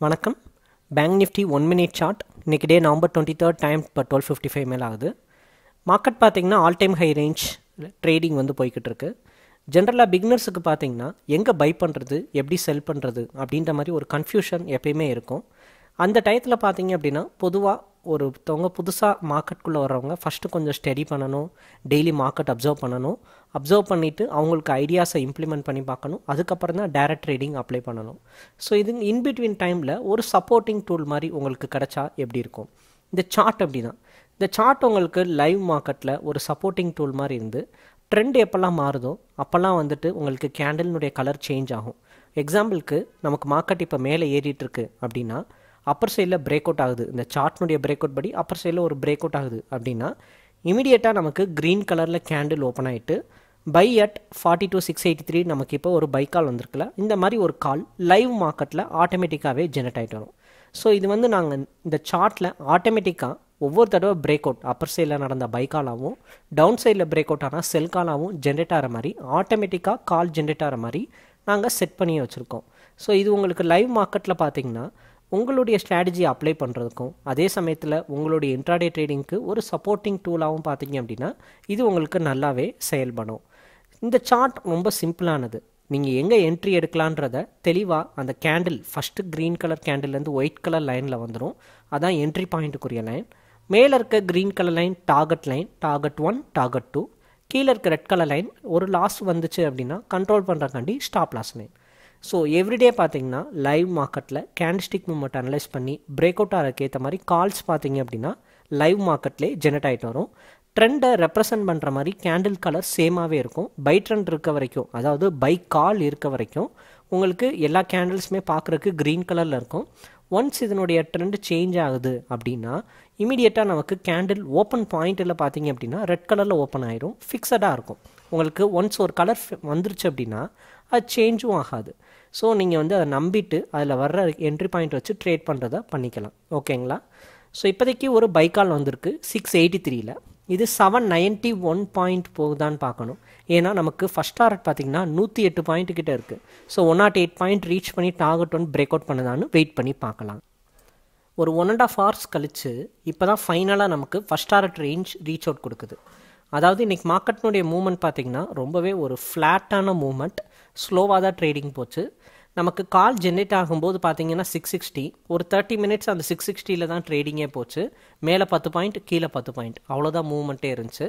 வணக்கம். Bank Nifty one minute chart இன்றைக்கி day November twenty third time இப்போ twelve fifty five மேலே ஆகுது. மார்க்கெட் பார்த்திங்கன்னா all time high range trading வந்து போய்கிட்டு இருக்கு. ஜென்ரலாக பிகினர்ஸுக்கு பார்த்தீங்கன்னா எங்கே பை பண்ணுறது எப்படி செல் பண்ணுறது அப்படின்ற மாதிரி ஒரு கன்ஃபியூஷன் எப்பயுமே இருக்கும். அந்த டயத்தில் பார்த்தீங்க அப்படின்னா பொதுவாக ஒருத்தவங்க புதுசாக மார்க்கெட்டுக்குள்ளே வர்றவங்க ஃபஸ்ட்டு கொஞ்சம் ஸ்டடி பண்ணணும். டெய்லி மார்க்கெட் அப்சர்வ் பண்ணணும். அப்சர்வ் பண்ணிவிட்டு அவங்களுக்கு ஐடியாஸை இம்ப்ளிமெண்ட் பண்ணி பார்க்கணும். அதுக்கப்புறம் தான் டேரக்ட் ட்ரேடிங் அப்ளை பண்ணணும். ஸோ இது இன்பிட்வீன் டைமில் ஒரு சப்போர்ட்டிங் டூல் மாதிரி உங்களுக்கு கிடச்சா எப்படி இருக்கும்? இந்த சார்ட் அப்படி தான் இந்த சார்ட் உங்களுக்கு லைவ் மார்க்கெட்டில் ஒரு சப்போர்ட்டிங் டூல் மாதிரி இருந்து ட்ரெண்ட் எப்போல்லாம் மாறுதோ அப்போல்லாம் வந்துட்டு உங்களுக்கு கேண்டலினுடைய கலர் சேஞ்ச் ஆகும். எக்ஸாம்பிளுக்கு நமக்கு மார்க்கெட் இப்போ மேலே ஏறிட்டுருக்கு அப்படின்னா அப்பர் சைடில் பிரேக் அவுட் ஆகுது. இந்த சார்ட்னுடைய பிரேக் அவுட் படி அப்பர் சைடில் ஒரு பிரேக் அவுட் ஆகுது அப்படின்னா இமீடியட்டாக நமக்கு க்ரீன் கலரில் கேண்டில் ஓப்பன் ஆகிட்டு buy at forty two six eighty three நமக்கு இப்போ ஒரு பை கால் வந்திருக்குல்ல இந்த மாதிரி ஒரு கால் லைவ் மார்க்கெட்டில் ஆட்டோமேட்டிக்காகவே ஜெனரேட் ஆகிட்டு வரும். ஸோ இது வந்து நாங்கள் இந்த சார்ட்டில் ஆட்டோமேட்டிக்காக ஒவ்வொரு தடவை பிரேக் அவுட் அப்பர் சைடில் நடந்த பை காலாகவும் டவுன் சைடில் பிரேக் அவுட் ஆனால் செல் காலாகவும் ஜென்ரேட் ஆகிற மாதிரி ஆட்டோமேட்டிக்காக கால் ஜென்ரேட் ஆகிற மாதிரி நாங்கள் செட் பண்ணி வச்சுருக்கோம். ஸோ இது உங்களுக்கு லைவ் மார்க்கெட்டில் பார்த்தீங்கன்னா உங்களுடைய ஸ்ட்ராட்டஜி அப்ளை பண்ணுறதுக்கும் அதே சமயத்தில் உங்களுடைய இன்ட்ராடே ட்ரேடிங்க்கு ஒரு சப்போர்ட்டிங் டூலாகவும் பார்த்தீங்க அப்படின்னா இது உங்களுக்கு நல்லாவே செயல்படும். இந்த சார்ட் ரொம்ப சிம்பிளானது நீங்கள் எங்கே என்ட்ரி எடுக்கலான்றத தெளிவாக அந்த கேண்டில் ஃபஸ்ட்டு க்ரீன் கலர் கேண்டில்லேருந்து ஒயிட் கலர் லைனில் வந்துடும் அதான் என்ட்ரி பாயிண்ட்டுக்குரிய லைன் மேலே இருக்க green colour line target line target one target two கீழே இருக்க ரெட் கலர் லைன் ஒரு லாஸ் வந்துச்சு அப்படின்னா control பண்ணுறக்காண்டி stop loss line so everyday பார்த்தீங்கன்னா லைவ் மார்க்கெட்டில் கேண்டிஸ்டிக் மூமெண்ட் அனலைஸ் பண்ணி பிரேக் அவுட் ஆகிறதுக்கு ஏற்ற மாதிரி கால்ஸ் பார்த்தீங்க அப்படின்னா லைவ் மார்க்கெட்லேயே ஜெனரேட் ஆகிட்டு வரும். ட்ரெண்டை ரெப்ரசன்ட் பண்ணுற மாதிரி கேண்டில் கலர் சேமாகவே இருக்கும். பை ட்ரெண்ட் இருக்க வரைக்கும் அதாவது பை கால் இருக்க வரைக்கும் உங்களுக்கு எல்லா கேண்டில்ஸுமே பார்க்குறக்கு க்ரீன் கலரில் இருக்கும். ஒன்ஸ் இதனுடைய ட்ரெண்ட் சேஞ்ச் ஆகுது அப்படின்னா இமீடியட்டாக நமக்கு கேண்டில் ஓப்பன் பாயிண்ட்டில் பார்த்தீங்க அப்படின்னா ரெட் கலரில் ஓப்பன் ஆயிரும் ஃபிக்ஸடாக இருக்கும். உங்களுக்கு ஒன்ஸ் ஒரு கலர் வந்துருச்சு அப்படின்னா அது சேஞ்சும் ஆகாது. ஸோ நீங்கள் வந்து அதை நம்பிட்டு அதில் வர்ற என்ட்ரி பாயிண்ட் வச்சு ட்ரேட் பண்ணுறதை பண்ணிக்கலாம். ஓகேங்களா ஸோ இப்போதைக்கு ஒரு பைக்கால் வந்திருக்கு சிக்ஸ் எயிட்டி த்ரீயில் இது செவன் நைன்ட்டி ஒன் பாயிண்ட் போகுதான்னு பார்க்கணும். ஏன்னா நமக்கு ஃபஸ்ட் டார்கெட் பார்த்தீங்கன்னா நூற்றி எட்டு பாயிண்ட் கிட்டே இருக்குது so one naught eight point reach பண்ணி டார்கெட் ஒன் பிரேக் அவுட் பண்ணுதான்னு வெயிட் பண்ணி பார்க்கலாம். ஒரு ஒன் அண்ட் ஆஃப் ஹவர்ஸ் கழித்து இப்போ தான் ஃபைனலாக நமக்கு first target range reach out கொடுக்குது. அதாவது இன்றைக்கி மார்க்கெட்டினுடைய மூமெண்ட் பார்த்திங்கன்னா ரொம்பவே ஒரு ஃப்ளாட்டான மூமெண்ட் ஸ்லோவாக தான் ட்ரேடிங் போச்சு. நமக்கு கால் ஜென்ரேட் ஆகும்போது பார்த்தீங்கன்னா சிக்ஸ் சிக்ஸ்டி ஒரு தேர்ட்டி மினிட்ஸ் அந்த சிக்ஸ் சிக்ஸ்டியில் தான் ட்ரேடிங்கே போச்சு. மேலே பத்து பாயிண்ட் கீழே பத்து பாயிண்ட் அவ்வளோதான் மூவ்மெண்ட்டே இருந்துச்சு.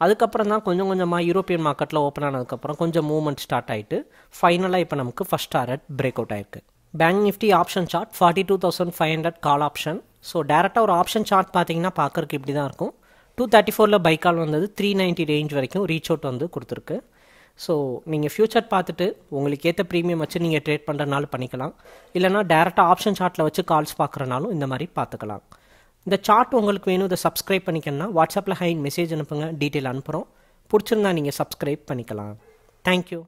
அதுக்கப்புறம் தான் கொஞ்சம் கொஞ்சமாக யூரோப்பியன் மார்க்கெட்டில் ஓப்பன் ஆனதுக்கப்புறம் கொஞ்சம் மூவ்மெண்ட் ஸ்டார்ட் ஆகிட்டு ஃபைனலாக இப்போ நமக்கு ஃபஸ்ட் டாரட் பிரேக் அவுட் ஆயிருக்கு bank Nifty option chart forty two thousand five hundred call option so டேரெக்டாக ஒரு ஆப்ஷன் சார்ட் பார்த்தீங்கன்னா பார்க்குறக்கு இப்படி தான் இருக்கும் டூ தேர்ட்டி ஃபோரில் பைக்கால் வந்தது த்ரீ நைன்ட்டி ரேஞ்ச் வரைக்கும் ரீச் அவுட் வந்து கொடுத்துருக்கு. ஸோ நீங்கள் ஃப்யூச்சர் பார்த்துட்டு உங்களுக்கு ஏற்ற ப்ரீமியம் வச்சு நீங்கள் ட்ரேட் பண்ணுறனாலும் பண்ணிக்கலாம். இல்லைனா டேரெக்டாக ஆப்ஷன் சார்ட்டில் வச்சு கால்ஸ் பார்க்குறனாலும் இந்த மாதிரி பார்த்துக்கலாம். இந்த சார்ட் உங்களுக்கு வேணும் இதை சப்ஸ்கிரைப் பண்ணிக்கணும்னா வாட்ஸ்அப்பில் ஹைன் மெசேஜ் அனுப்புங்க டீட்டெயில் அனுப்புகிறோம் பிடிச்சிருந்தா நீங்கள் சப்ஸ்கிரைப் பண்ணிக்கலாம். தேங்க்யூ